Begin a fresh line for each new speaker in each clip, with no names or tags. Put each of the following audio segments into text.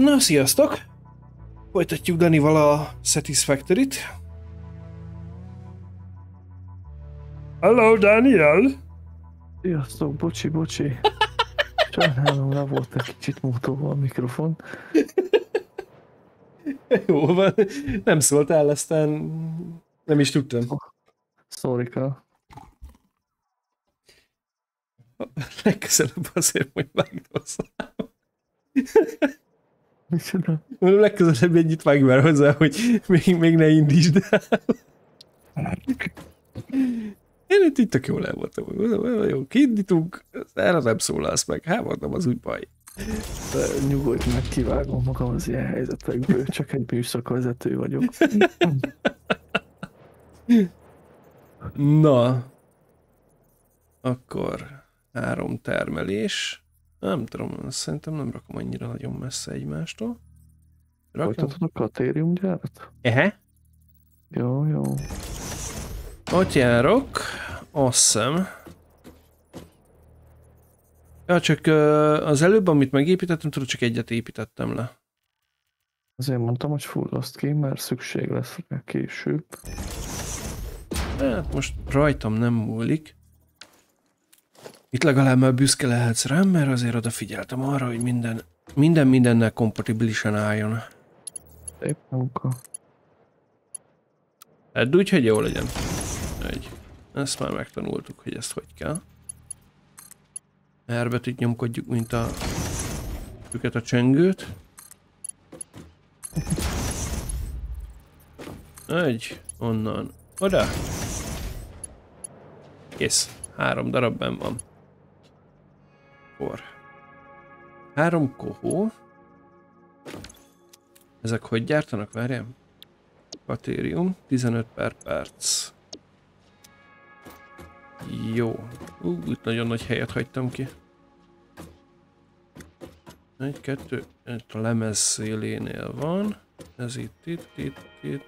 Na, sziasztok! Folytatjuk Danival a Satisfactory-t. Hello, Daniel!
Sziasztok, bocsi, bocsi. Sajnálom, le volt egy kicsit múltóval a mikrofon.
Jó van, nem szóltál, aztán nem is tudtam.
Szórika.
Legközelebb azért, hogy vágdozz.
Micsoda?
Mondom, legközelebb ennyit vágj már hozzá, hogy még, még ne indítsd el. Én itt, itt tök jól el voltam. Jó, kiindítunk, erre nem szólalsz meg. Hát mondom, az úgy baj.
De nyugodj meg, kivágom magam az ilyen helyzetekből, csak egy műszakvezető vagyok.
Na, akkor három termelés. Nem tudom, szerintem nem rakom annyira nagyon messze egymástól. Rakom?
Folytatod a katériumgyárat?
Ehe.
Jó, jó.
Ott járok. Awesome. Ja, csak az előbb, amit megépítettem, tudod, csak egyet építettem le.
Azért mondtam, hogy fullaszt ki, mert szükség lesz rá később.
Hát most rajtam nem múlik. Itt legalább már büszke lehetsz rám, mert azért odafigyeltem arra, hogy minden, minden mindennel kompatibilisen álljon.
Szép munka.
Hát úgy, hogy jó legyen. Egy. Ezt már megtanultuk, hogy ezt hogy kell. Erbetűt nyomkodjuk, mint a őket a csengőt. Egy, onnan, oda. Kész. Három darab benn van. Akkor. Három kohó. Ezek hogy gyártanak? Várjál. Batérium. 15 per perc. Jó. Ú, itt nagyon nagy helyet hagytam ki. Egy, kettő, itt a lemez szélénél van. Ez itt, itt, itt, itt.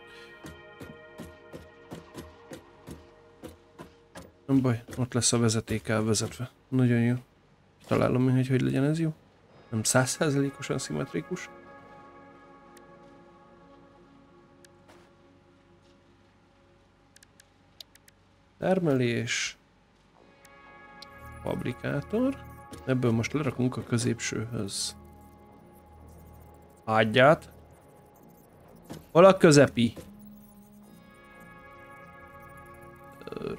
Nem baj, ott lesz a vezeték elvezetve. Nagyon jó. Találom hogy hogy legyen ez jó. Nem százszerzelékosan szimmetrikus. Termelés. Fabrikátor. Ebből most lerakunk a középsőhöz. Ágyát. Hol a közepi?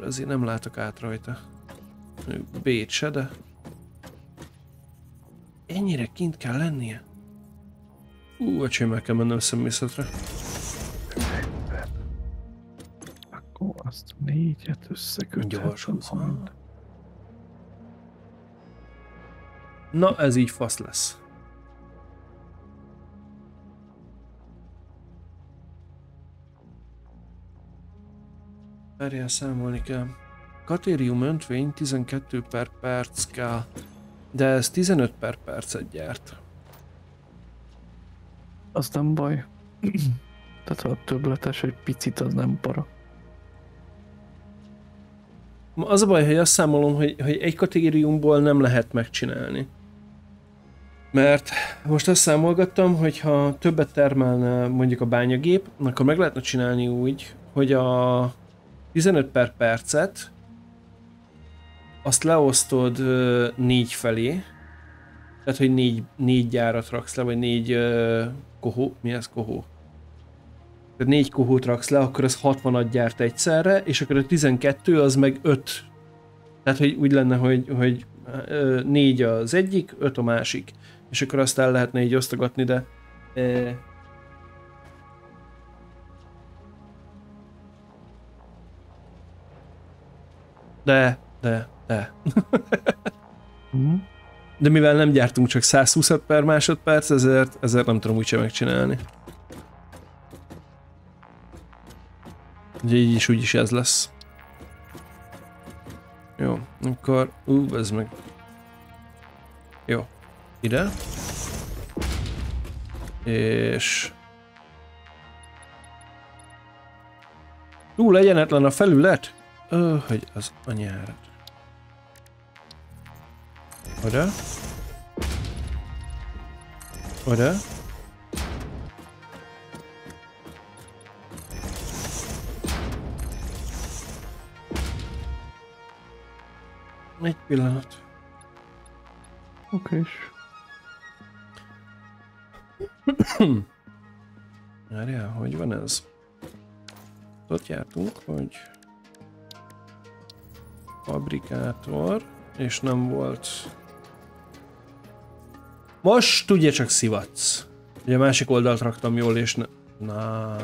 Azért nem látok át rajta. B-t se, de... Ennyire kint kell lennie? Ú, öcsém, meg kell mennem szemészetre.
Akkor azt négyet összeköthetem.
Gyorsan. Na, ez így fasz lesz. Várjál, számolni kell. Katérium öntvény 12 per perc kell, de ez 15 per percet gyárt.
Az nem baj. Tehát a többletes egy picit, az nem para.
Az a baj, hogy azt számolom, hogy, hogy egy kategóriumból nem lehet megcsinálni. Mert most azt számolgattam, hogy ha többet termelne mondjuk a bányagép, akkor meg lehetne csinálni úgy, hogy a 15 per percet azt leosztod ö, négy felé, tehát hogy négy, négy gyárat raksz le, vagy négy ö, kohó, mi ez kohó? Tehát négy kohót raksz le, akkor az 60 gyárt egyszerre, és akkor a 12 az meg 5. Tehát, hogy úgy lenne, hogy, hogy ö, négy az egyik, 5 a másik. És akkor azt el lehetne így osztogatni, de... ö, De, de, de.
Mhm.
De mivel nem gyártunk csak 120 per másodperc, ezért, ezért nem tudom úgysem megcsinálni. Ugye így is úgyis ez lesz. Jó, akkor... Ú, ez meg... Jó. Ide. És... Túl egyenetlen a felület? Ö, hogy az anyárat. Oder? Oder? Egy pillanat.
Oké. Okay.
Várjál, hogy van ez? Ott jártunk, hogy fabrikátor és nem volt. Most ugye csak szivatsz. Ugye a másik oldalt raktam jól, és ne... Na.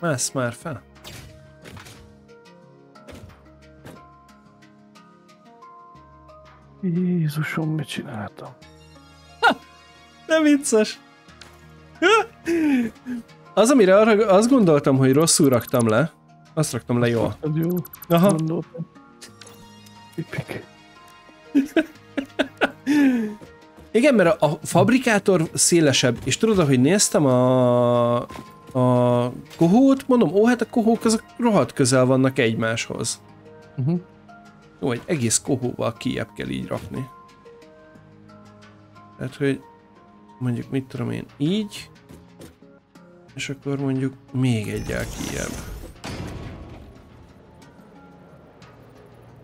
Mász már fel.
Jézusom, mit csináltam?
Nem vicces. Az, amire arra, azt gondoltam, hogy rosszul raktam le, azt raktam le jól.
Jó,
Aha.
gondoltam.
Igen, mert a, fabrikátor szélesebb, és tudod, hogy néztem a, a kohót, mondom, ó, hát a kohók azok rohadt közel vannak egymáshoz.
Uh-huh.
Jó, egy egész kohóval kiebb kell így rakni. Tehát, hogy mondjuk mit tudom én, így, és akkor mondjuk még egyel kiebb.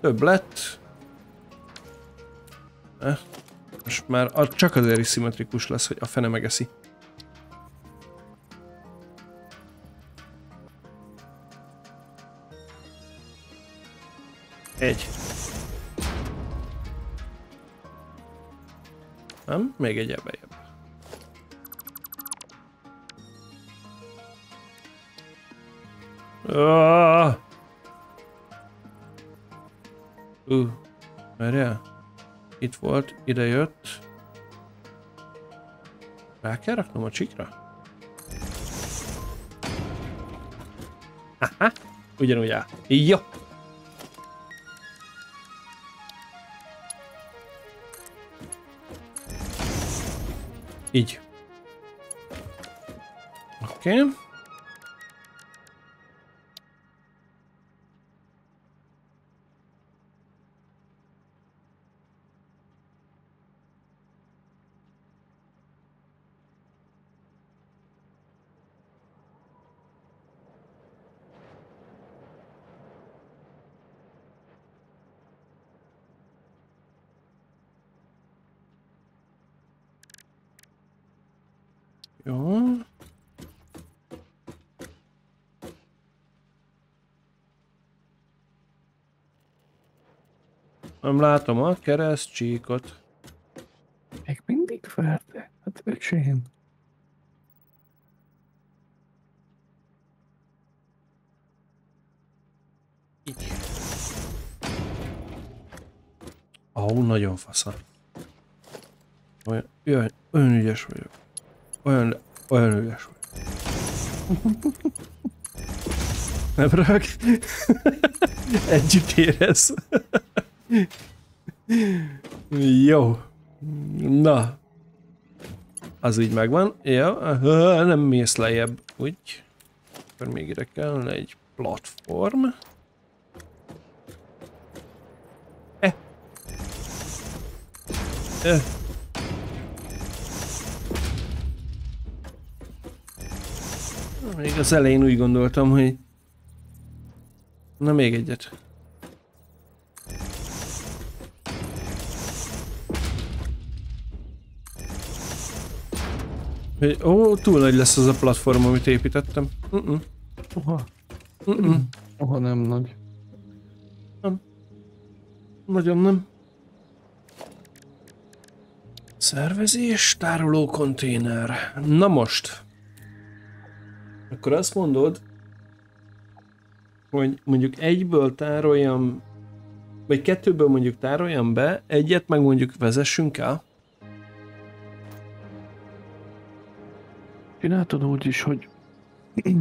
Több lett. Eh, most már csak azért is szimmetrikus lesz, hogy a fene megeszi. Egy. Nem? Még egy bejebb. Ah! Uh, várjál. Itt volt, ide jött. Rá kell raknom a csikra? Aha, ugyanúgy áll. Jó. Így. Oké. Okay. Jó. Nem látom a keresztcsíkot.
Még mindig verte? Hát öcsém.
Ó, oh, nagyon fasza. Olyan, olyan, olyan ügyes vagyok. Olyan, olyan ügyes vagyok. Nem rög? Együtt érez. Jó. Na. Az így megvan. Ja, nem mész lejjebb. Úgy. Akkor még ide kell egy platform. Eh. Eh. Még az elején úgy gondoltam, hogy... Na még egyet. Hogy, ó, túl nagy lesz az a platform, amit építettem. Uh-uh.
Oha.
Uh-uh.
Oha, nem nagy.
Nagyon nem. Szervezés, tároló konténer. Na most. Akkor azt mondod, hogy mondjuk egyből tároljam, vagy kettőből mondjuk tároljam be, egyet meg mondjuk vezessünk el.
Csináltad úgy is, hogy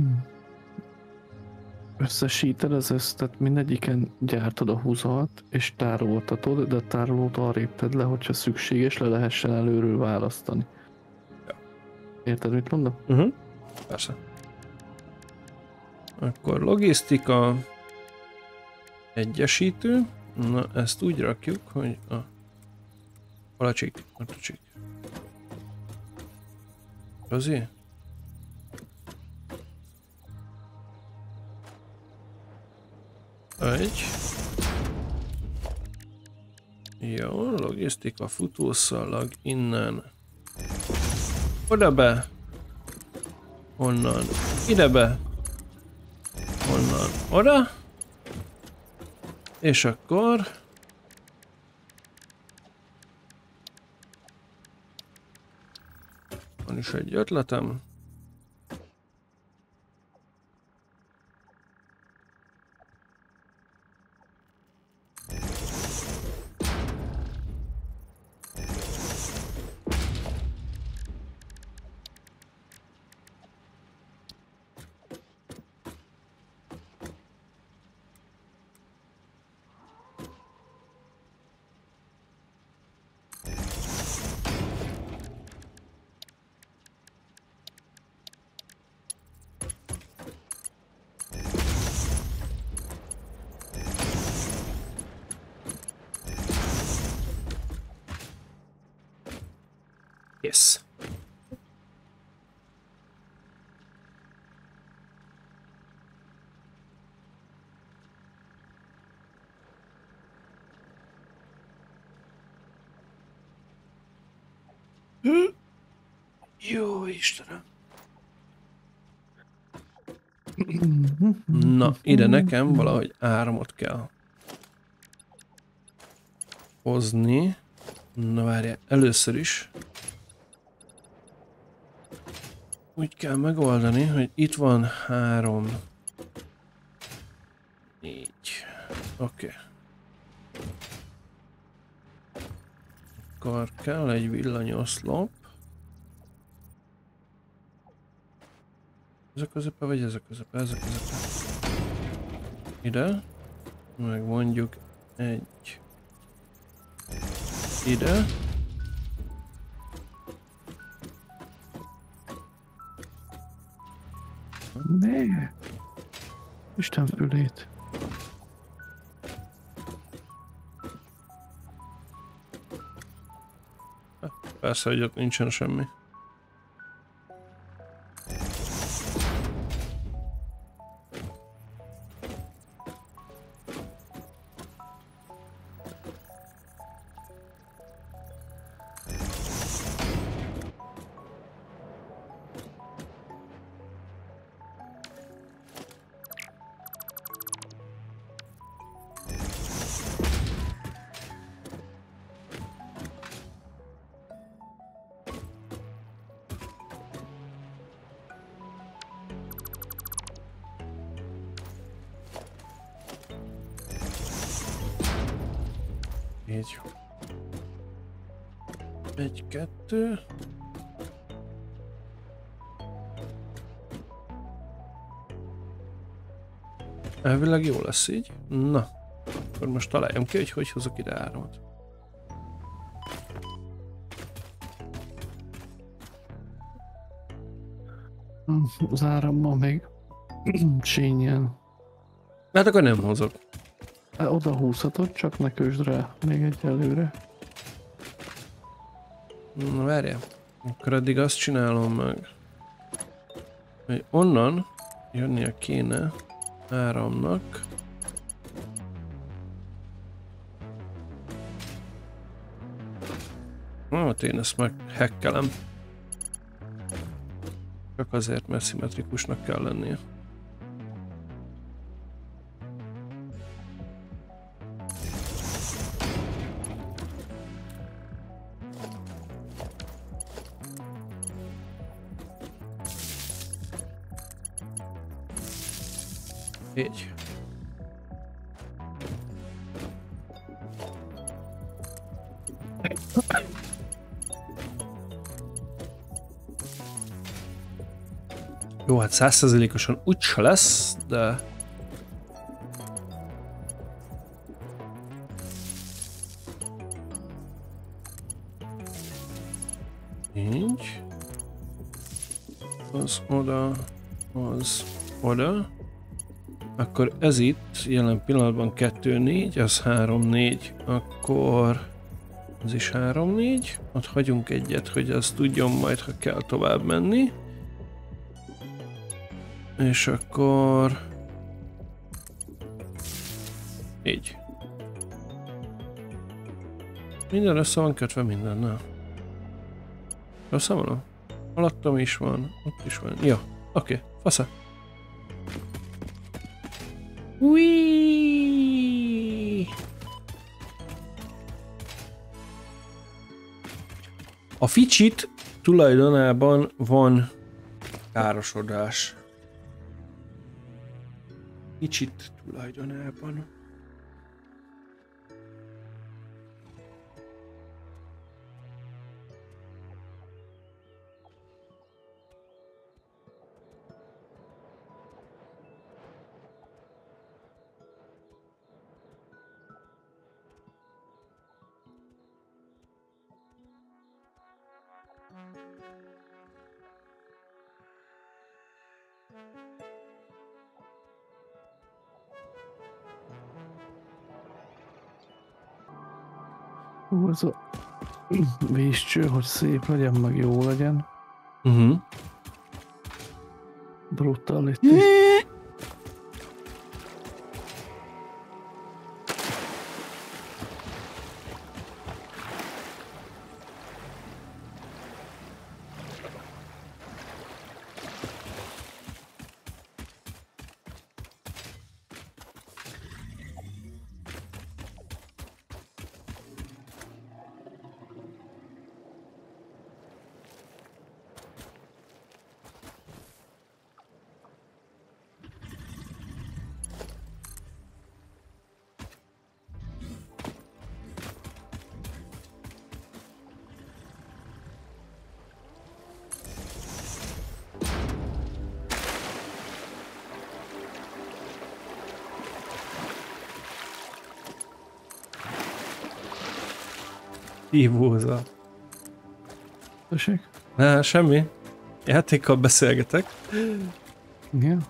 összesíted az össz, tehát mindegyiken gyártod a húzat, és tároltatod, de a tárolót arrébb tedd le, hogyha szükséges, le lehessen előről választani. Érted, mit mondom?
Uh-huh. Persze. Akkor logisztika, egyesítő. Na, ezt úgy rakjuk, hogy a... A csík. Rozi? Egy. Jó, logisztika futószalag innen. Oda be. Onnan. Ide be. Onnan. Oda. És akkor... Van is egy ötletem. Yes. Jó Istenem. Na, ide nekem valahogy áramot kell hozni. Na várjál, először is úgy kell megoldani, hogy itt van három, négy, oké. Okay. Akkor kell egy villanyoszlop. Ez a közepe, vagy ez a közepe? Ez a közepe. Ide. Meg mondjuk egy. Ide.
Ne! Isten fülét.
Persze, hogy ott nincsen semmi. Elvileg jó lesz így. Na, akkor most találjam ki, hogy hogy hozok ide áramot.
Az árammal még csínyen.
Hát akkor nem hozok.
Oda húzhatod, csak ne kösd rá még egyelőre.
Na várjál. Akkor addig azt csinálom meg, hogy onnan jönnie kéne áramnak. Hát én ezt meg hekkelem. Csak azért, mert szimmetrikusnak kell lennie. Hát százszerzelékosan úgyse lesz, de... Így. Az oda, az oda. Akkor ez itt jelen pillanatban 2-4, az 3-4, akkor az is 3-4. Ott hagyunk egyet, hogy az tudjon majd, ha kell tovább menni. És akkor... Így. Minden össze van kötve mindennel. Összevalom? Alattam is van, ott is van. Jó, oké, okay. fasza. Ui. A ficsit tulajdonában van károsodás. Kicsit tulajdonában.
Ez a vízcső, hogy szép legyen, meg jó legyen.
Uh-huh.
Brutality.
Hívóza.
Tessék?
Ne, semmi. Játékkal beszélgetek.
Igen?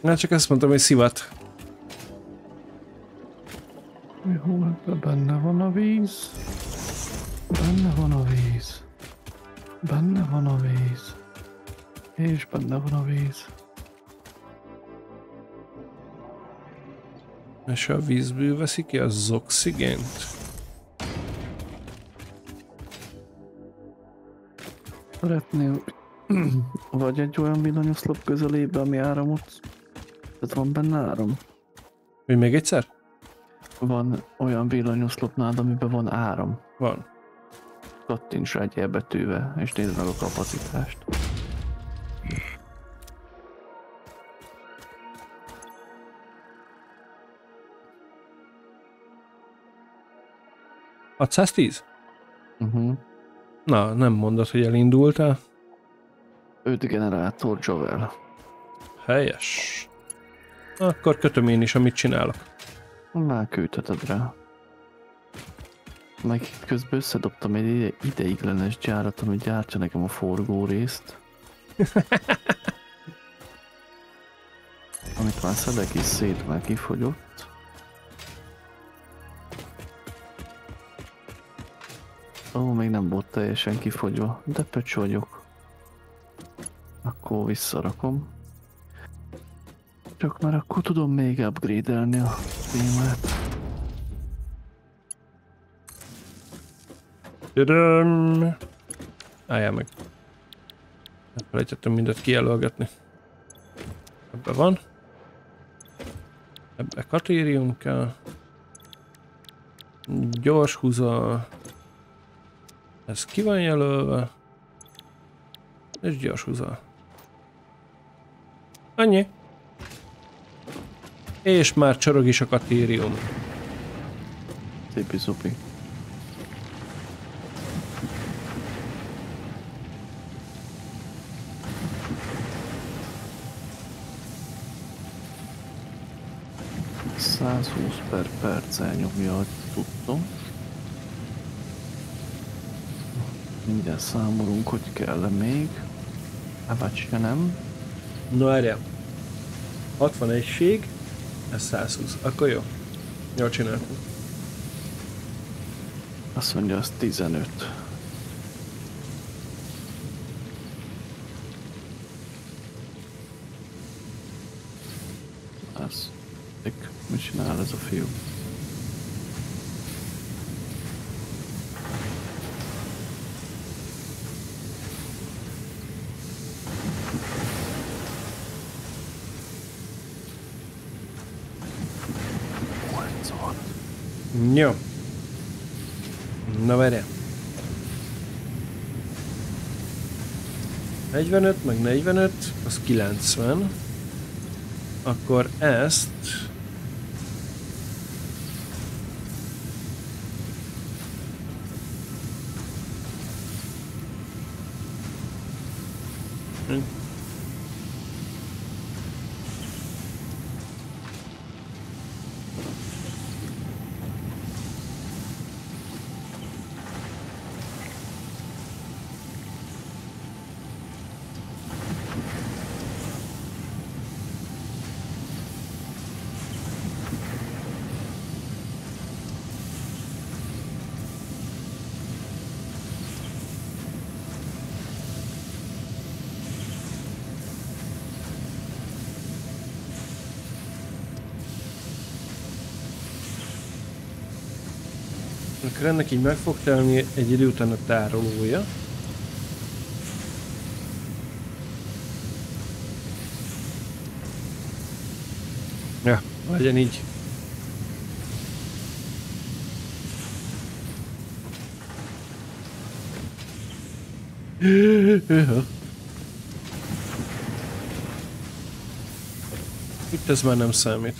Na, csak azt mondtam, hogy szivat.
Jó, ebben benne van a víz. Benne van a víz. Benne van a víz. És benne van a víz.
És a vízből veszi ki az oxigént.
Szeretnél vagy egy olyan villanyoszlop közelébe, ami áramot... Tehát van benne áram?
Hogy még egyszer?
Van olyan villanyoszlopnád, amiben van áram.
Van.
Kattints rá egy elbetűvel, és nézd meg a kapacitást.
A 610?
Uh-huh.
Na, nem mondod, hogy elindultál.
5 generátor Javel.
Helyes. Akkor kötöm én is, amit csinálok.
Már küldheted rá. Meg közben összedobtam egy ide- ideiglenes gyárat, ami gyártja nekem a forgó részt. Amit már szedek is szét, már kifogyott. Teljesen kifogyva, de pöcs vagyok. Akkor visszarakom. Csak már akkor tudom még upgrade-elni a témát.
Tadam! Álljál meg. Elfelejtettem mindet kijelölgetni. Ebbe van. Ebbe katérium kell. Gyors húza. Ez ki van jelölve. És gyors húza. Annyi. És már csorog is a katérium.
Szépi szupi. ...120 per perc elnyomja a tudtom. Mindjárt számolunk, hogy kell -e még. Hát vagy se nem.
Várjál. 60 egység, ez 120. Akkor jó. Jól csináltunk.
Azt mondja, az 15. Ez. Tök. Mit csinál ez a fiú?
Jó. Na várjál. 45, meg 45, az 90. Akkor ezt... Akkor ennek így meg fog telni egy idő után a tárolója. Ja, legyen így. Itt ez már nem számít.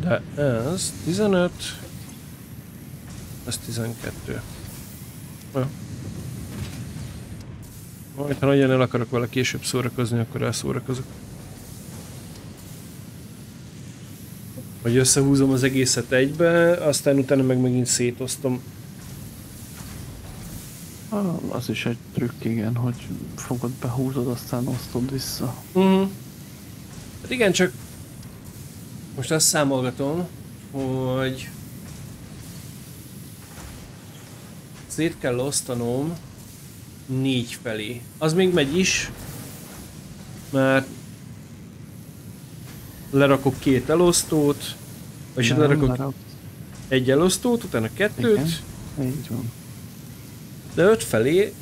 De ez 15, ez 12. Ja. Majd, ha nagyon el akarok vele később szórakozni, akkor elszórakozok. Hogy összehúzom az egészet egybe, aztán utána meg megint szétoztom.
Ah, Az is egy trükk, igen, hogy fogod, behúzod, aztán osztod vissza.
Uh-huh. Hát igen, csak most azt számolgatom, hogy szét kell osztanom négy felé. Az még megy is, mert lerakok két elosztót, vagy
Nem,
lerakok
lerak-
egy elosztót, utána kettőt,
Igen. Így van.
de öt felé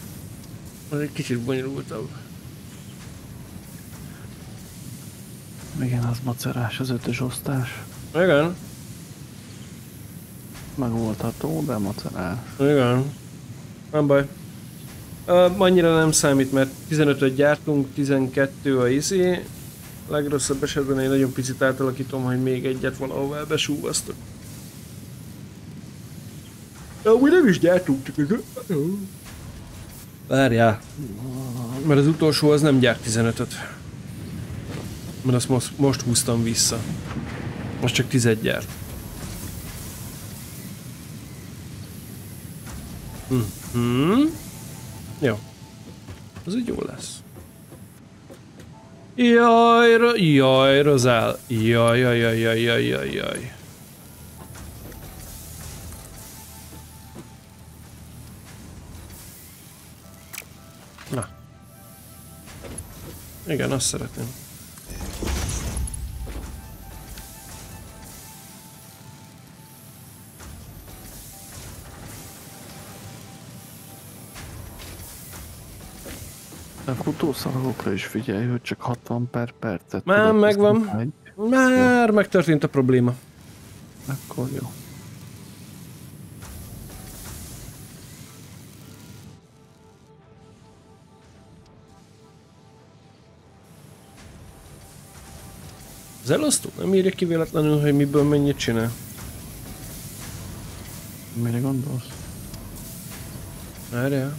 az egy kicsit bonyolultabb.
Igen, az macerás, az ötös osztás.
Igen,
Megoldható, de macerás.
igen. Nem baj. Uh, annyira nem számít, mert 15-öt gyártunk, 12 a izé. Legrosszabb esetben egy nagyon picit átalakítom, hogy még egyet valahová besúvasztok. De amúgy nem is gyártunk, csak ez... Várjál. Mert az utolsó az nem gyárt 15-öt. Mert azt most, most húztam vissza. Most csak 10 gyárt. Mhm. Jó. Az úgy jó lesz. Jaj, ro- jaj, Rozál. Jaj, jaj, jaj, jaj, jaj, jaj, jaj. Na. Igen, azt szeretném.
De futószalagokra is figyelj, hogy csak 60 per percet.
Már megvan. Már megtörtént a probléma.
akkor jó.
Az elosztó nem írja ki véletlenül, hogy miből mennyit csinál.
Mire gondolsz?
Várjál.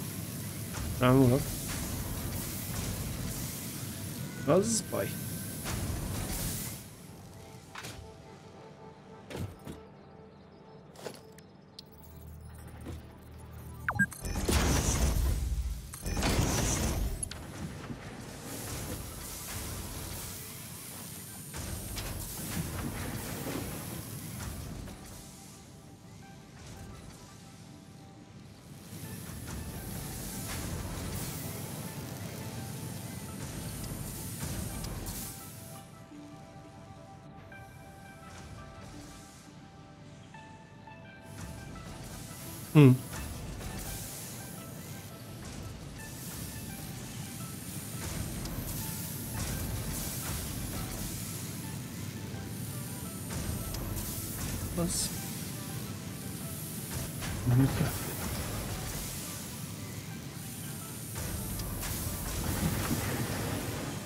Számolok. Az baj.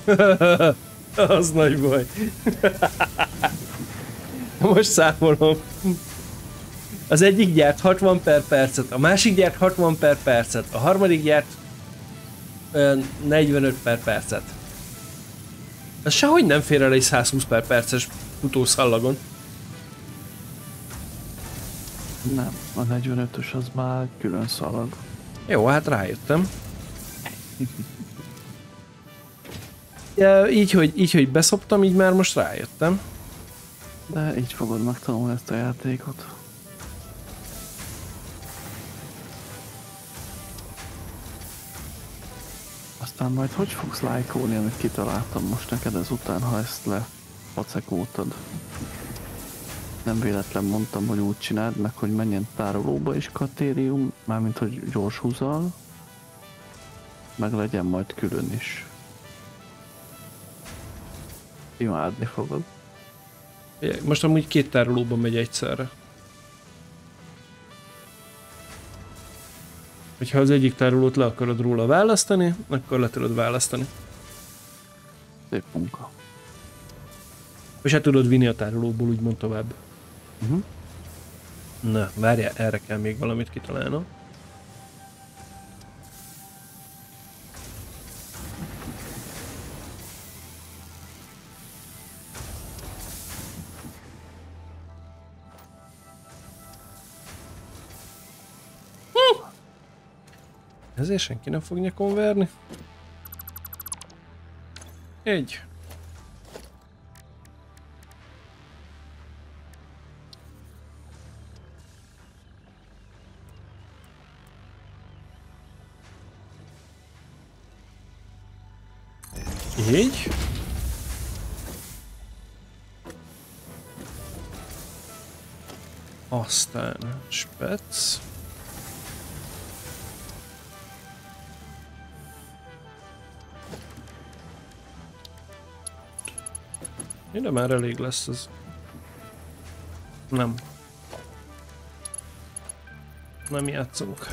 az nagy baj. Most számolom. Az egyik gyárt 60 per percet, a másik gyárt 60 per percet, a harmadik gyárt ö, 45 per percet. Ez sehogy nem fér el egy 120 per perces futószallagon.
Nem, a 45-ös az már külön szalag.
Jó, hát rájöttem. Ja, így, hogy, így, hogy beszoptam, így már most rájöttem.
De így fogod megtanulni ezt a játékot. Aztán majd hogy fogsz lájkolni, amit kitaláltam most neked ezután, ha ezt le pacekótad? Nem véletlen mondtam, hogy úgy csináld meg, hogy menjen tárolóba is katérium, mármint hogy gyors húzal, meg legyen majd külön is. Imádni fogod.
Most amúgy két tárolóban megy egyszerre. Hogyha az egyik tárolót le akarod róla választani, akkor le tudod választani.
Szép munka.
És hát tudod vinni a tárolóból úgymond tovább.
Uh-huh.
Na, várjál, erre kell még valamit kitalálnom. Ezért senki nem fog nyakon verni. Egy. Így. Aztán spec. Ide már elég lesz ez. Nem. Nem játszunk.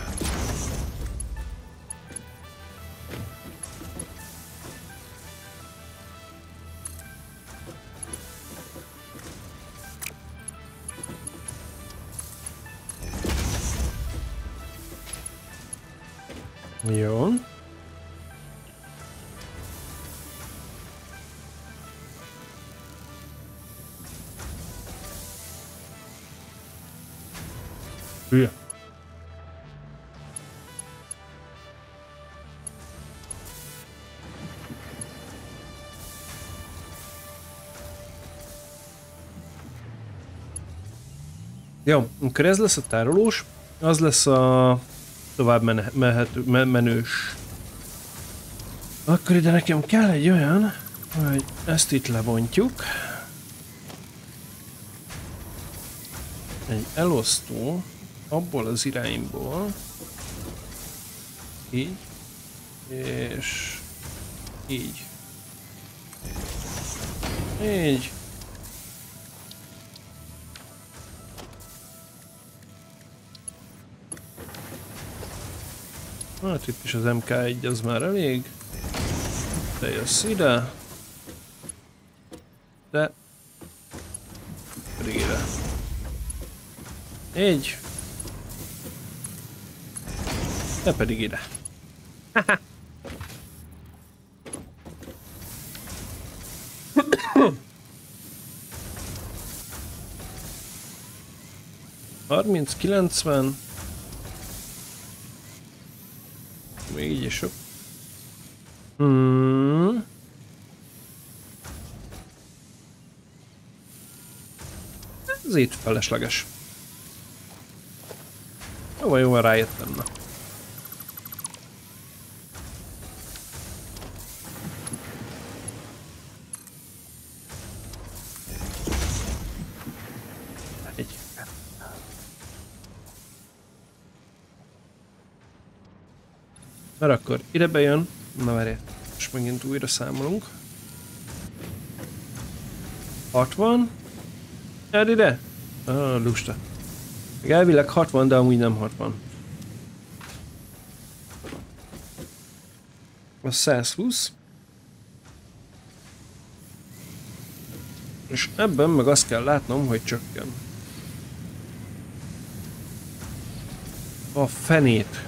Jó, akkor ez lesz a tárolós, az lesz a tovább mene, mehető, me, menős. Akkor ide nekem kell egy olyan, hogy ezt itt lebontjuk. Egy elosztó abból az irányból. Így. És így. Így. Hát itt is az MK1 az már elég. Te jössz ide. De... Pedig ide. Így. Te pedig ide. Harminc, kilencven. Még így is sok. Hmm. Itt felesleges. Jó, jó, rájöttem, na. Egy. Mert akkor ide bejön. Na várj, most megint újra számolunk. 60. Jár ide? Ah, lusta. Meg elvileg 60, de amúgy nem 60. A 120. És ebben meg azt kell látnom, hogy csökken. A fenét.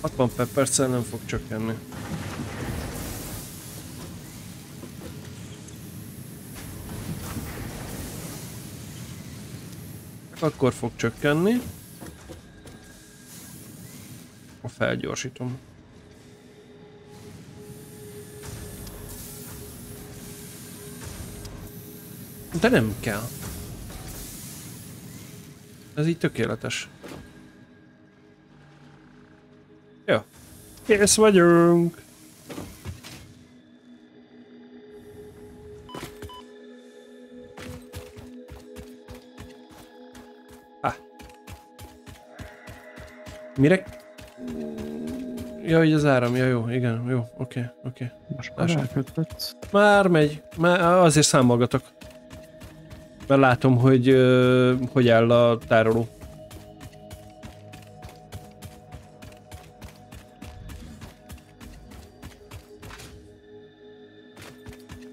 60 per perccel nem fog csökkenni. Akkor fog csökkenni. A felgyorsítom. De nem kell. Ez így tökéletes. Jó. Kész vagyunk! Mire? Ja, hogy az áram, ja jó, igen, jó, oké, oké.
Most már.
Már megy, már azért számolgatok. Mert látom, hogy hogy áll a tároló.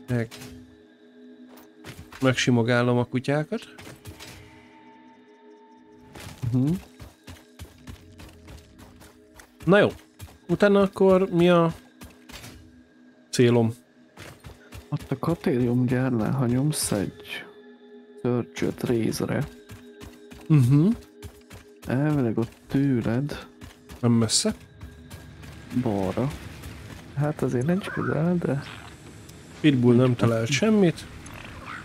Meg megsimogálom a kutyákat.
Uh-huh.
Na jó. Utána akkor mi a célom?
Ott a katériumgyárnál, ha nyomsz egy törcsöt rézre,
Uh-huh.
elvileg ott tőled
Nem messze.
balra. Hát azért nincs közel, de
Pitbull nem talált semmit.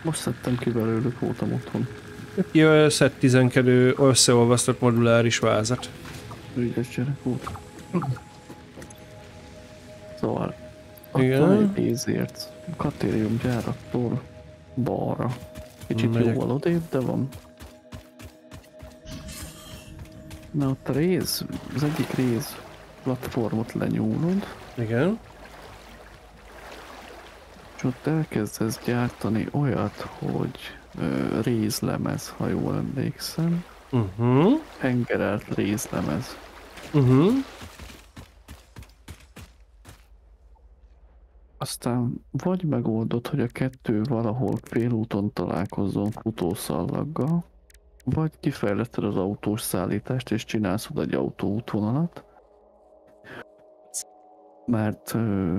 most szedtem ki belőlük, voltam otthon.
Szed 12 összeolvasztott moduláris vázat.
Ügyes gyerek volt. Szóval,
Igen.
pénzért katérium gyárattól balra. Kicsit
Megyek.
jóval odébb, de van. Na ott a réz, az egyik réz platformot lenyúlod,
Igen.
és ott elkezdesz gyártani olyat, hogy ö, rézlemez, ha jól emlékszem.
Uh-huh.
Hengerelt rézlemez.
Uh-huh.
Aztán vagy megoldod, hogy a kettő valahol félúton találkozzon futószallaggal, vagy kifejleszted az autós szállítást, és csinálsz oda egy autóútvonalat, mert ö,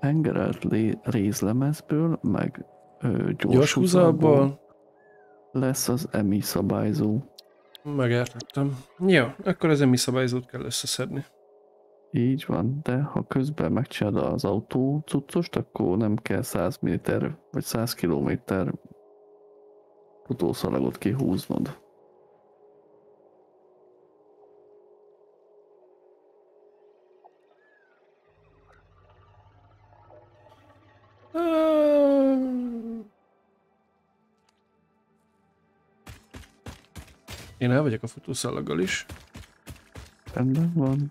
hengerelt lé- rézlemezből, meg ö, gyors húzalból lesz az EMI szabályzó.
Megértettem. Jó, akkor az emi szabályzót kell összeszedni.
Így van, de ha közben megcsinálod az autó cuccost, akkor nem kell 100 méter vagy 100 kilométer futószalagot kihúznod.
Én el vagyok a futószalaggal is.
Rendben van.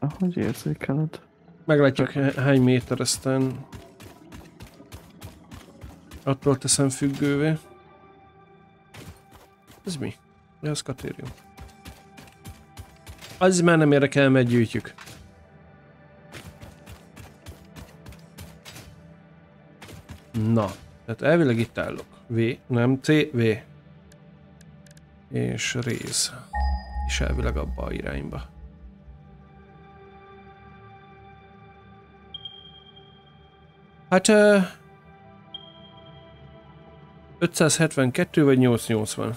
Ahogy érzékeled.
Meglátjuk hány méter, aztán attól teszem függővé. Ez mi? Az katérium? Az már nem érdekel, mert. Na, tehát elvileg itt állok. V, nem C, V. És réz. És elvileg abba a irányba. Hát... Uh, 572 vagy 880?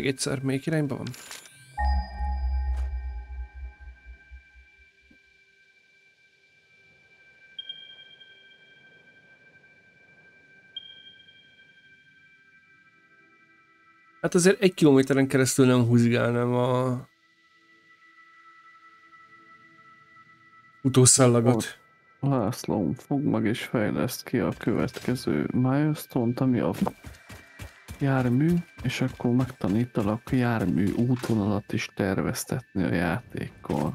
még egyszer, melyik irányba van? Hát azért egy kilométeren keresztül nem húzgálnám a utószallagot.
László, fogd meg és fejleszt ki a következő milestone-t, ami a jármű, és akkor megtanítalak jármű útvonalat is terveztetni a játékkal.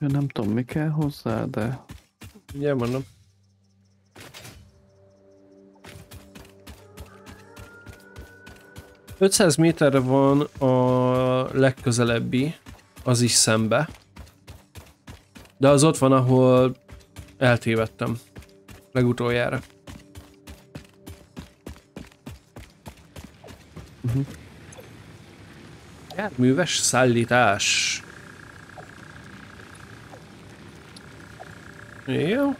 Ja, nem tudom, mi kell hozzá, de...
Ugye mondom. ...500 méterre van a legközelebbi, az is szembe. De az ott van, ahol eltévedtem. Legutoljára. Uh-huh. Járműves szállítás. Eu?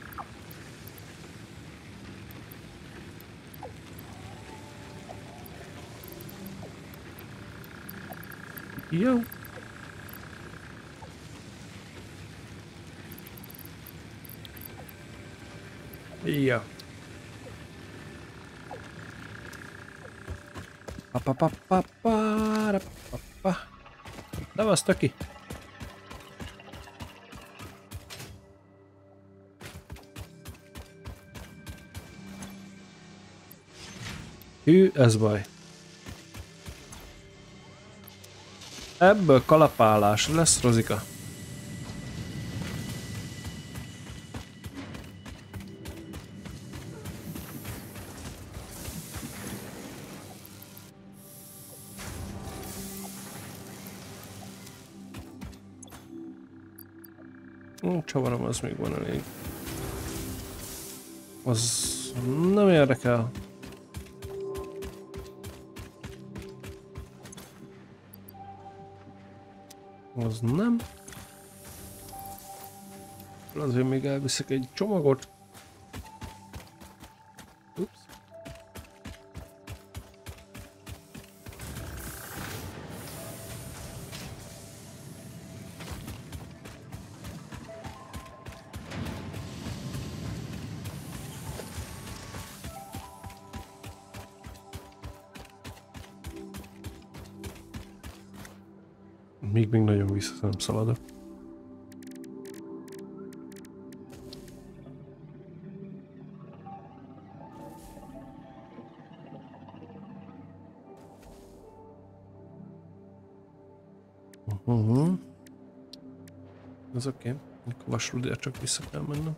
E eu? E eu? Pa, pa, pa, pa, para, pa, pa. Dá uma aqui. Ez baj. Ebből kalapálás lesz, Rozika. Csavarom, az még van elég. Az nem érdekel. Az nem. Azért még elviszek egy csomagot. Nem szaladok. Uh-huh. Ez oké. Okay. Akkor vasrudért csak vissza kell mennem.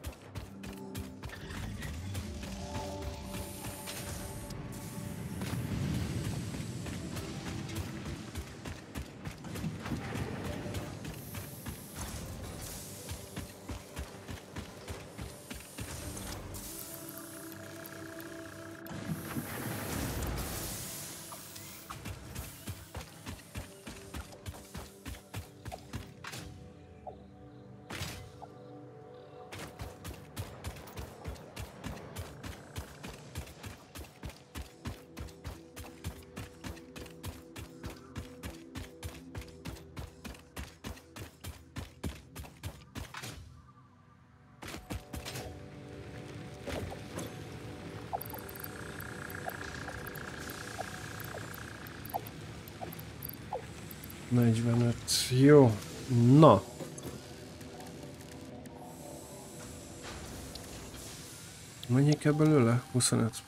ist denn jetzt?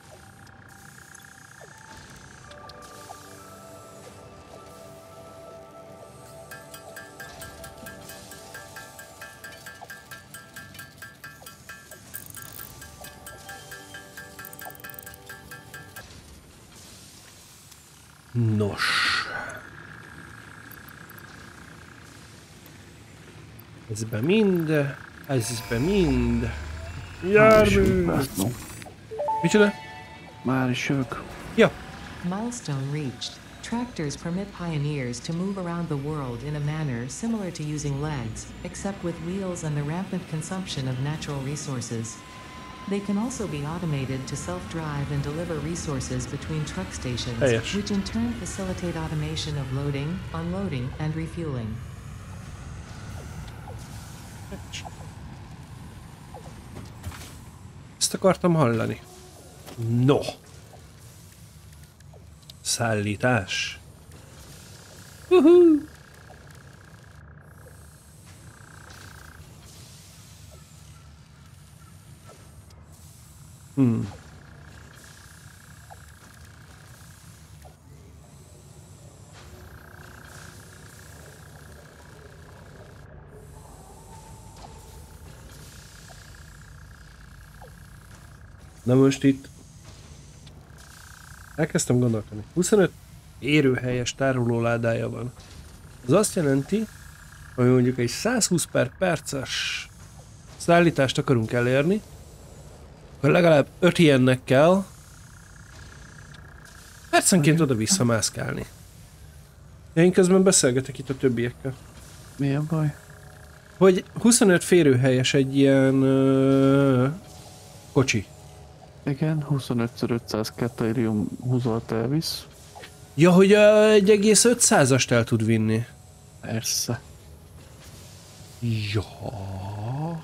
Nosch. Es bei mir, es ist bei mir. Ja, Schön, Micsoda?
Már is jövök.
Ja.
Milestone reached. Tractors permit pioneers to move around the world in a manner similar to using legs, except with wheels and the rampant consumption of natural resources. They can also be automated to self-drive and deliver resources between truck stations, ah,
Helyes.
which in turn facilitate automation of loading, unloading, and refueling.
Ezt akartam hallani. No. Szállítás. Uhú. Hmm. Na most itt elkezdtem gondolkodni. 25 érőhelyes tárolóládája van. Ez azt jelenti, hogy mondjuk egy 120 per perces szállítást akarunk elérni, akkor legalább 5 ilyennek kell percenként oda-vissza mászkálni. Én közben beszélgetek itt a többiekkel.
Mi a baj?
Hogy 25 férőhelyes egy ilyen ö, kocsi.
Igen, 25x500 ketterium húzolt elvisz.
Ja, hogy egy egész 500-ast el tud vinni.
Persze.
Ja,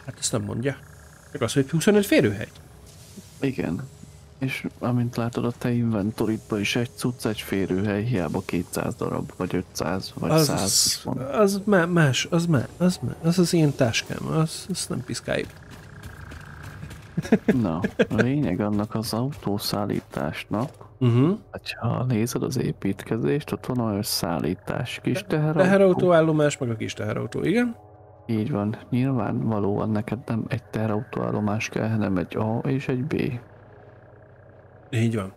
hát ezt nem mondja. Csak az, hogy 25 férőhely.
Igen. És amint látod a te inventoridba is egy cucc, egy férőhely, hiába 200 darab, vagy 500, vagy
Az,
100
az,
van.
az má, más, az má, az má, az az én táskám, az, az nem piszkáljuk.
Na, a lényeg annak az autószállításnak,
Uh-huh.
ha nézed az építkezést, ott van olyan szállítás, kis teherautó.
Teherautóállomás, meg a kis teherautó, igen?
Így van. Nyilvánvalóan neked nem egy teherautóállomás kell, hanem egy A és egy B.
Így van.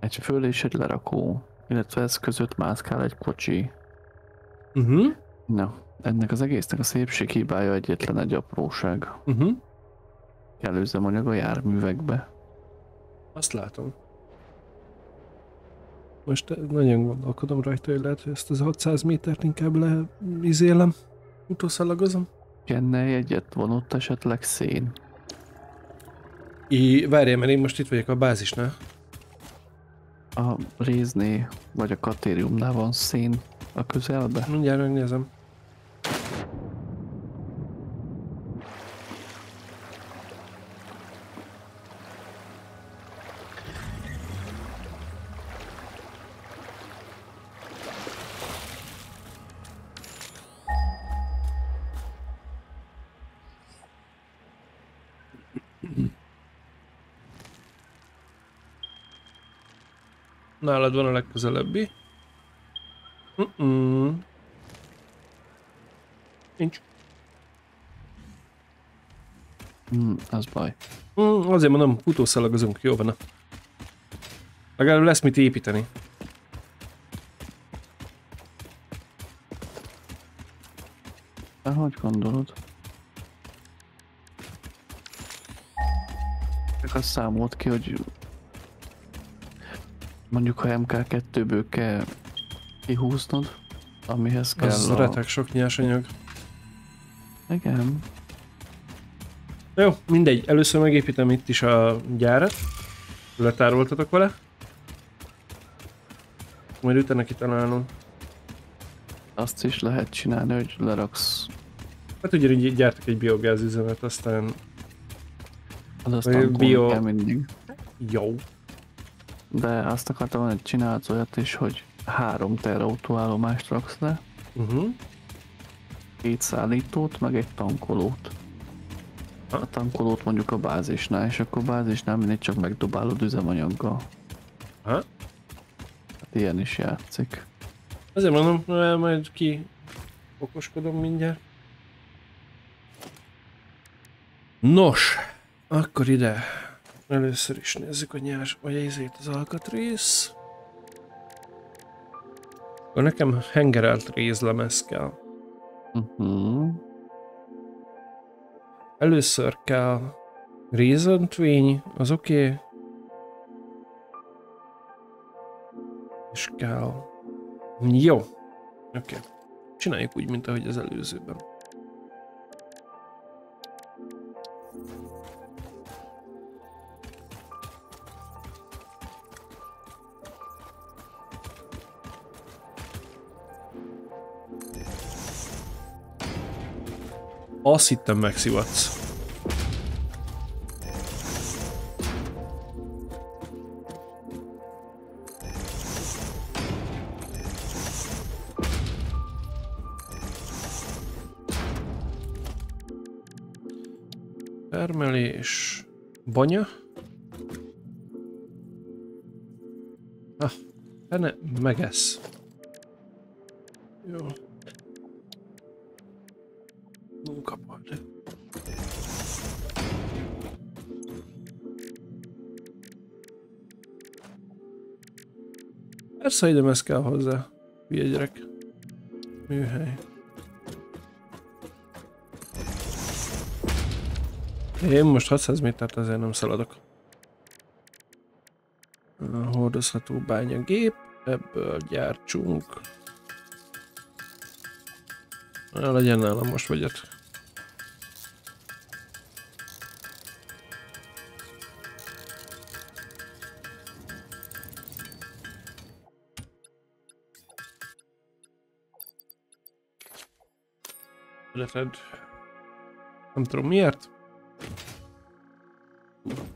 Egy föl és egy lerakó. Illetve ez között mászkál egy kocsi.
Uh-huh.
Na, ennek az egésznek a szépség hibája egyetlen egy apróság.
Uh-huh.
Kell üzemanyag a járművekbe.
Azt látom. Most nagyon gondolkodom rajta, hogy lehet, hogy ezt az 600 métert inkább le izélem, utószalagozom.
Kenne egyet, van ott esetleg szén.
I, várjál, mert én most itt vagyok a bázisnál.
A rézné, vagy a katériumnál van szén a közelbe.
Mindjárt megnézem. Nálad van a legközelebbi. Mm-mm. Nincs.
Hmm, az baj.
Mm, azért mondom, futószalagozunk, jó van. Legalább lesz mit építeni.
De hogy gondolod? Csak azt számolt ki, hogy mondjuk ha MK2-ből kell kihúznod, amihez kell
Az
a...
retek sok nyersanyag.
Igen,
Jó, mindegy. Először megépítem itt is a gyárat. Letároltatok vele. Majd utána kitalálnom.
azt is lehet csinálni, hogy leraksz
Hát ugyanígy gyártok egy biogázüzemet, aztán
az azt
Vagy
tankolni
bio-
mindig.
jó.
De azt akartam, hogy csinálsz olyat is, hogy három terautóállomást raksz le,
Uh-huh.
két szállítót, meg egy tankolót. A tankolót mondjuk a bázisnál, és akkor a bázisnál mindig csak megdobálod üzemanyaggal.
Aha.
Hát ilyen is játszik.
Azért mondom, majd ki okoskodom mindjárt. Nos, akkor ide. Először is nézzük a nyers, vagy ezért az alkatrész. Akkor nekem hengerelt rézlemez kell.
Uh-huh.
Először kell rézöntvény, az oké. Okay. És kell Jó. Oké. Okay. Csináljuk úgy, mint ahogy az előzőben. Azt hittem megszivatsz. Termelés. Banya. Ah, fene megesz. Jó. Persze, ide ez kell hozzá. Hülye gyerek. Műhely. Én most 600 métert azért nem szaladok. Hordozható bányagép, ebből gyártsunk. Legyen nálam most vegyet. Életed. Nem tudom miért.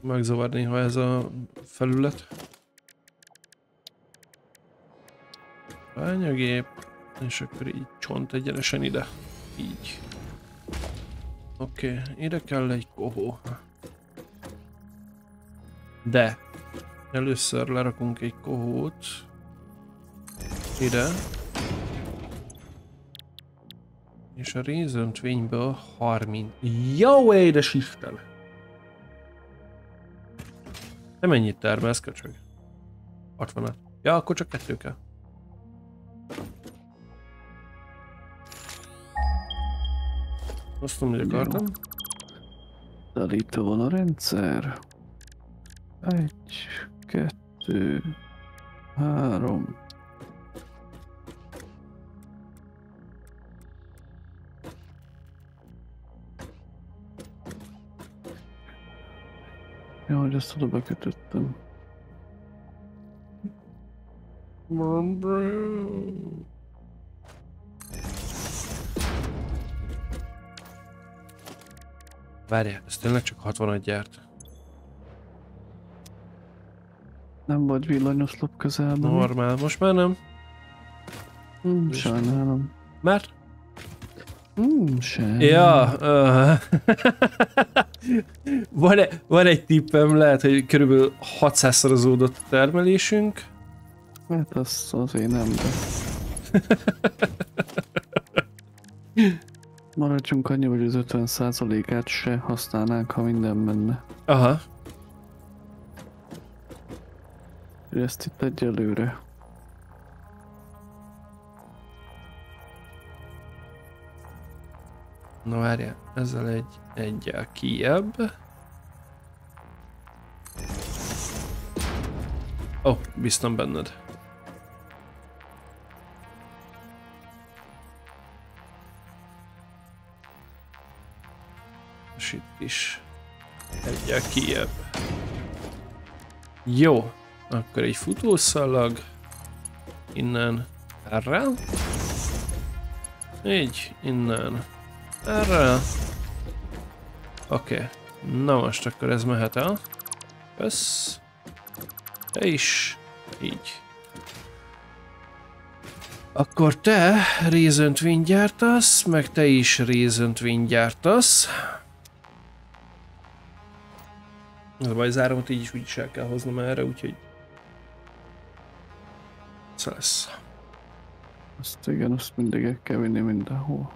Megzavar néha ez a felület. Bányagép. És akkor így csont egyenesen ide. Így. Oké, okay, ide kell egy kohó. De először lerakunk egy kohót ide. És a Twinből 30. Jó, édes Isten! Te mennyit termelsz, köcsög? 60 Ja, akkor csak kettő kell. Azt mondom, hogy akartam.
Dalító van a rendszer. Egy, kettő, három. Ja, hogy ezt oda bekötöttem.
Várjál, ez tényleg csak 60 gyárt.
Nem vagy villanyoszlop közelben.
Normál, most már nem.
Hmm, sajnálom.
Mert?
Sem.
Ja, uh, van, e, van egy tippem, lehet, hogy körülbelül 600-szorozódott a termelésünk.
Hát az azért nem, de... Maradjunk annyi, hogy az 50%-át se használnánk, ha minden menne.
Aha.
Ezt itt egyelőre.
Na várjál, ezzel egy egyel kiebb. Ó, oh, biztam benned. És itt is egyel kiebb. Jó, akkor egy futószalag innen erre. Így, innen erre. Oké. Okay. Na most akkor ez mehet el. Kösz. Te is. Így. Akkor te Twin gyártasz, meg te is Twin gyártasz. Ez a baj, az áramot így is úgy is el kell hoznom erre, úgyhogy... Ez lesz.
Azt igen, azt mindig el kell vinni mindenhol.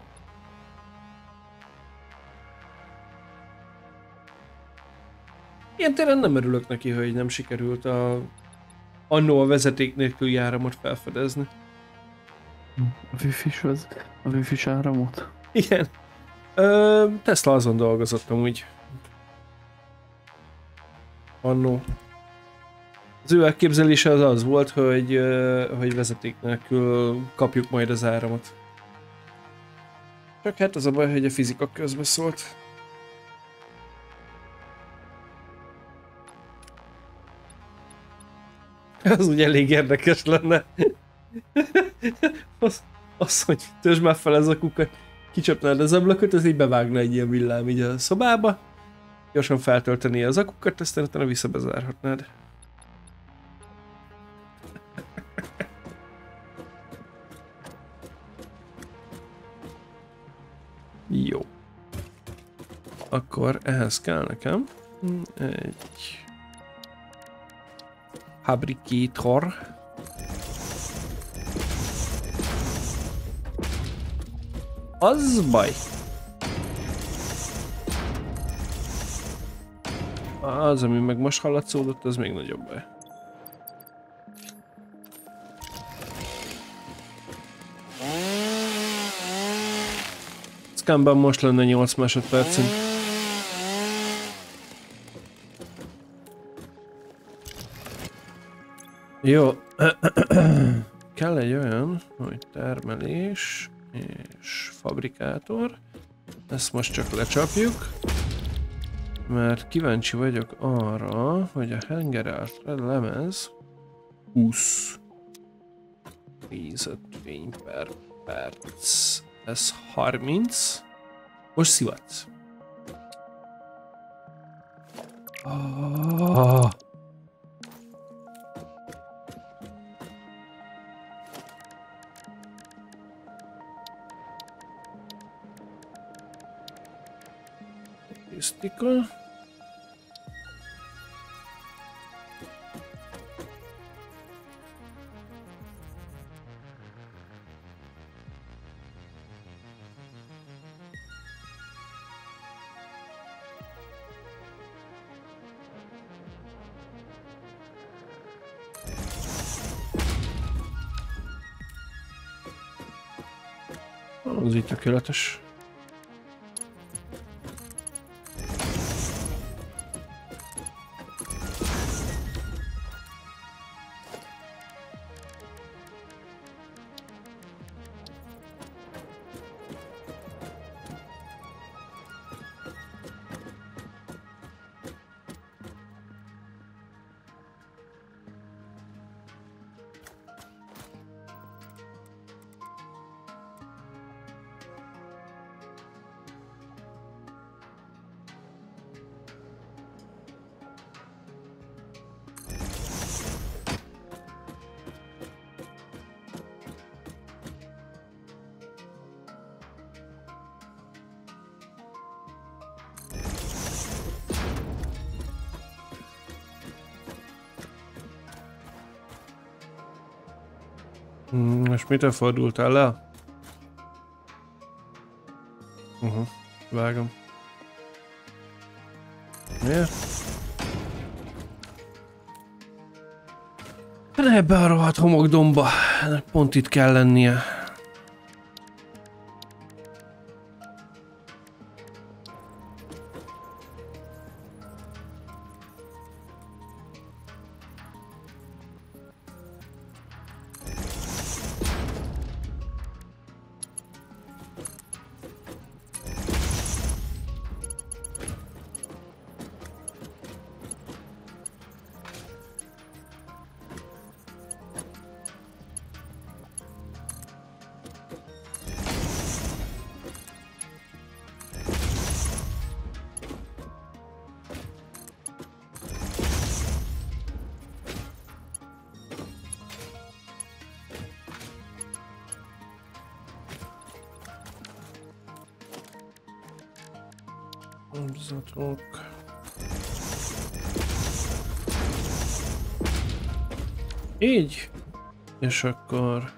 Ilyen téren nem örülök neki, hogy nem sikerült a annó a vezeték nélküli áramot felfedezni.
A wifi az, a wifi áramot?
Igen. Ö, Tesla azon dolgozott amúgy. Annó. Az ő elképzelése az az volt, hogy, hogy vezeték nélkül kapjuk majd az áramot. Csak hát az a baj, hogy a fizika közbeszólt. Az ugye elég érdekes lenne. az, az, hogy törzs már fel ez a kukat, kicsapnád az ablakot, az így bevágna egy ilyen villám így a szobába, gyorsan feltölteni az akukat, aztán utána visszabezárhatnád. Jó. Akkor ehhez kell nekem egy fabrikétor. Az baj. Az, ami meg most hallatszódott, az még nagyobb baj. Scamban most lenne 8 másodpercünk. Jó. Kell egy olyan, hogy termelés és fabrikátor. Ezt most csak lecsapjuk. Mert kíváncsi vagyok arra, hogy a hengerált lemez 20 fény per perc. Ez 30. Most szivatsz. Oh. Statisztika. Az így tökéletes. Most mitől fordultál le? Uh-huh, vágom. Miért? Ne ebbe a rohadt homokdomba. Pont itt kell lennie. Húzatok. Így. És akkor...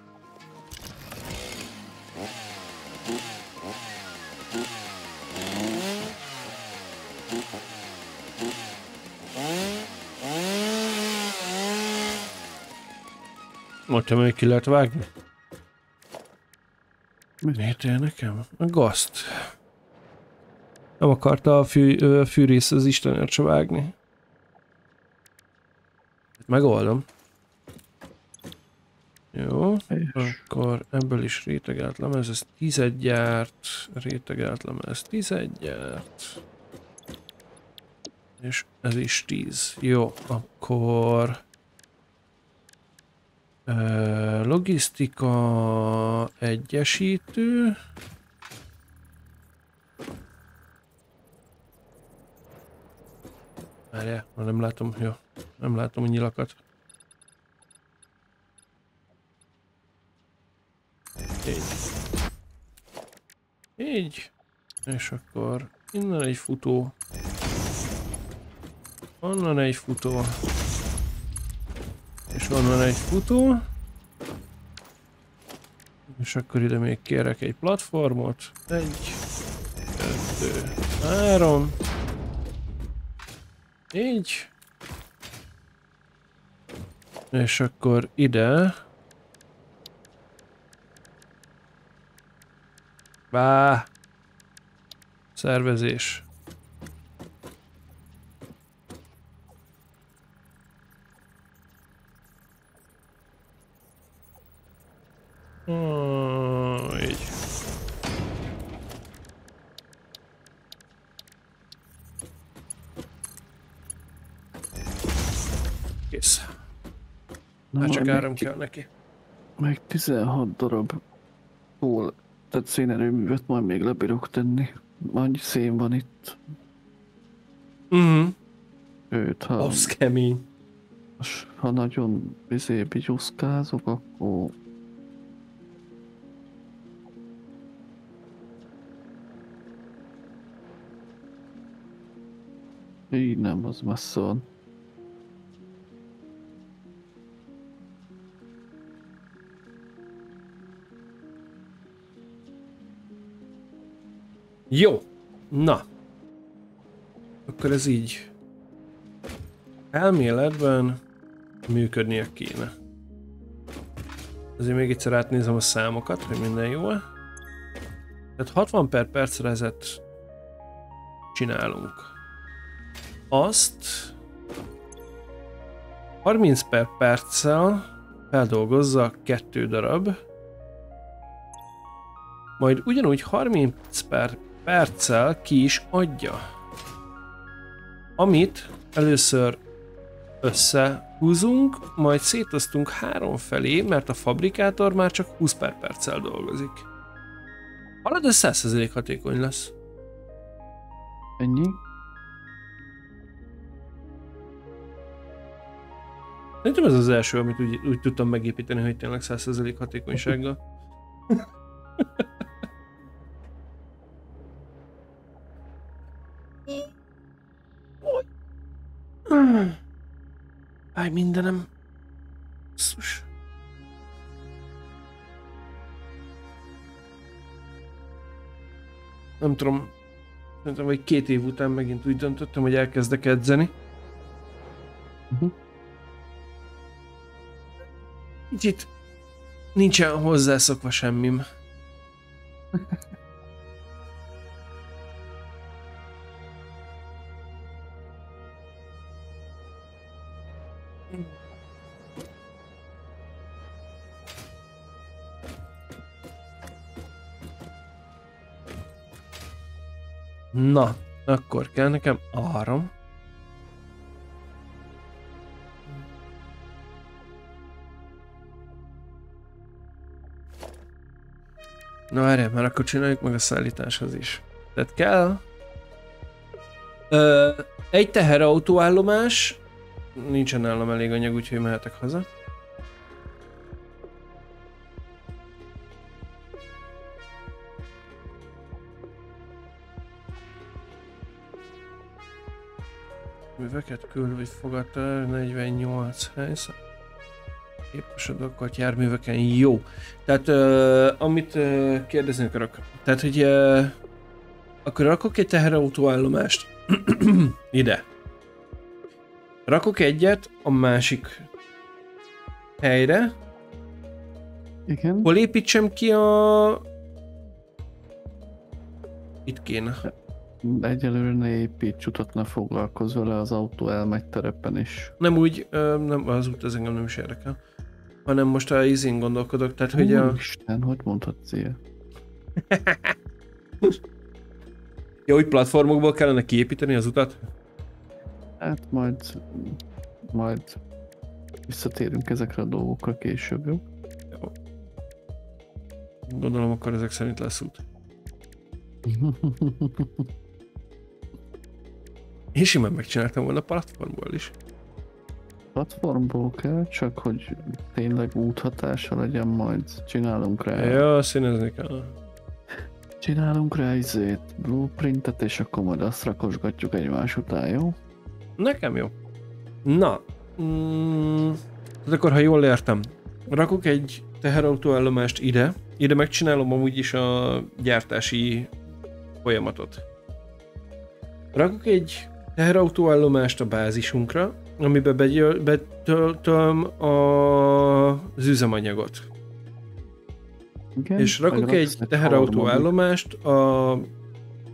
Most még ki lehet vágni? Miért él nekem? A gaszt. Nem akarta a fű, fűrész az istenért se vágni. megoldom. Jó,
És
akkor ebből is rétegelt lemez, ez 10 gyárt, rétegelt lemez 10 gyárt. És ez is 10. Jó, akkor... Logisztika egyesítő. Várjál, már nem látom, jó, nem látom a nyilakat. Így. Így. És akkor innen egy futó. Onnan egy futó. És onnan egy futó. És akkor ide még kérek egy platformot. Egy, kettő, három. Így. És akkor ide. Bá. Szervezés. Ó, így. Kész.
Na,
Hát csak
még
áram
ki-
kell neki.
Meg 16 darab kól, tehát szénerőművet majd még lebírok tenni. Annyi szén van itt.
Mhm.
Őt, ha,
Az kemény.
ha nagyon izé bigyuszkázok, akkor Így nem, az messze van.
Jó. Na. Akkor ez így. Elméletben működnie kéne. Azért még egyszer átnézem a számokat, hogy minden jó. Tehát 60 per percre ezet csinálunk. Azt 30 per perccel feldolgozza kettő darab, majd ugyanúgy 30 per perccel ki is adja. Amit először összehúzunk, majd szétosztunk három felé, mert a fabrikátor már csak 20 per perccel dolgozik. Halad, ez 100% hatékony lesz.
Ennyi?
Szerintem ez az első, amit úgy, úgy tudtam megépíteni, hogy tényleg 100% hatékonysággal. Fáj mindenem. Szus. Nem tudom, szerintem vagy két év után megint úgy döntöttem, hogy elkezdek edzeni.
Uh-huh.
Kicsit nincsen hozzászokva semmim. Na, akkor kell nekem áram. Na erre, mert akkor csináljuk meg a szállításhoz is. Tehát kell ö, egy teherautóállomás, nincsen nálam elég anyag, úgyhogy mehetek haza. Műveket küld, vagy fogadta el, 48 helyszín. Képes adókat járműveken, jó. Tehát uh, amit uh, kérdezni akarok, tehát hogy uh, akkor rakok egy teherautóállomást ide. Rakok egyet a másik helyre,
Igen.
hol építsem ki a... Itt kéne.
Egyelőre ne építs utat, ne foglalkozz vele, az autó elmegy terepen is.
Nem úgy, ö, nem, az út ez engem nem is érdekel. Hanem most a izén gondolkodok, tehát hogy a...
Isten, hogy mondhatsz ilyen?
Ja, úgy platformokból kellene kiépíteni az utat?
Hát majd, majd visszatérünk ezekre a dolgokra később, jó?
Gondolom akkor ezek szerint lesz út. Én simán megcsináltam volna platformból is.
Platformból kell, csak hogy tényleg úthatása legyen, majd csinálunk rá.
Ja, színezni kell.
Csinálunk rá izét, blueprintet, és akkor majd azt rakosgatjuk egymás után, jó?
Nekem jó. Na, mm, tehát akkor ha jól értem, rakok egy teherautóállomást ide, ide megcsinálom amúgy is a gyártási folyamatot. Rakok egy teherautóállomást a bázisunkra, amiben betöltöm a, az üzemanyagot.
Igen,
És rakok egy teherautóállomást a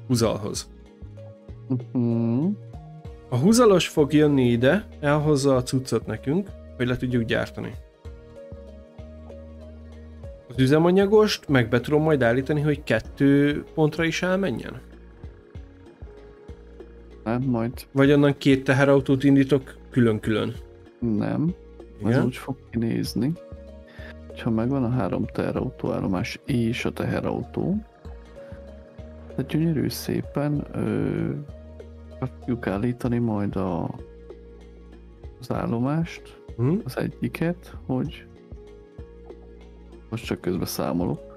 húzalhoz.
Mhm.
A húzalos fog jönni ide, elhozza a cuccot nekünk, hogy le tudjuk gyártani. Az üzemanyagost meg be tudom majd állítani, hogy kettő pontra is elmenjen?
Nem, majd
Vagy onnan két teherautót indítok külön-külön?
nem. Ez
Igen?
úgy fog kinézni, hogyha megvan a három teherautóállomás és a teherautó, tehát gyönyörű szépen ö, tudjuk állítani majd a, az állomást,
Hm?
az egyiket, hogy most csak közben számolok.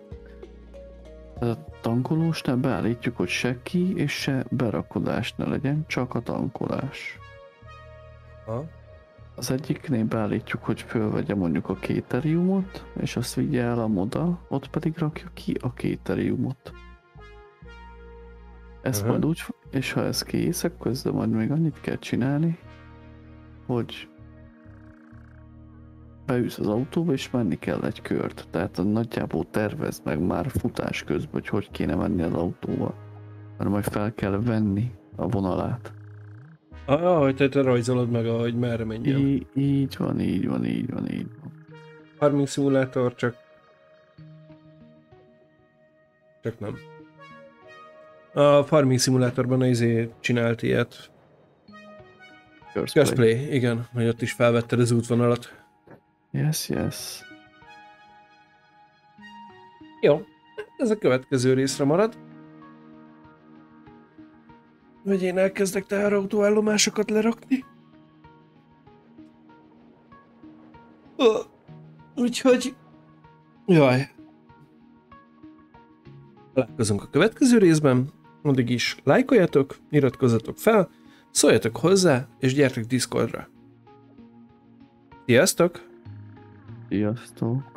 Tehát a tankolósnál beállítjuk, hogy se ki és se berakodás ne legyen, csak a tankolás.
Ha?
Az egyiknél beállítjuk, hogy fölvegye mondjuk a kéteriumot, és azt vigye el a moda, ott pedig rakja ki a kéteriumot. Ezt
Aha.
majd úgy, és ha ez kész, akkor ezzel majd még annyit kell csinálni, hogy beülsz az autóba, és menni kell egy kört. Tehát nagyjából tervezd meg már futás közben, hogy hogy kéne menni az autóval. Mert majd fel kell venni a vonalát.
Ah, hogy te, te rajzolod meg, ahogy merre menjen.
Í- így van, így van, így van, így van.
Farming szimulátor csak... Csak nem. A Farming szimulátorban izé csinált ilyet.
Curse
Curse Play, igen, hogy ott is felvetted az útvonalat.
Yes, yes.
Jó, ez a következő részre marad. Hogy én elkezdek teherautóállomásokat lerakni. Ö, Úgyhogy... Jaj. Találkozunk a következő részben. Addig is lájkoljatok, iratkozzatok fel, szóljatok hozzá, és gyertek Discordra. Sziasztok!
Sziasztok!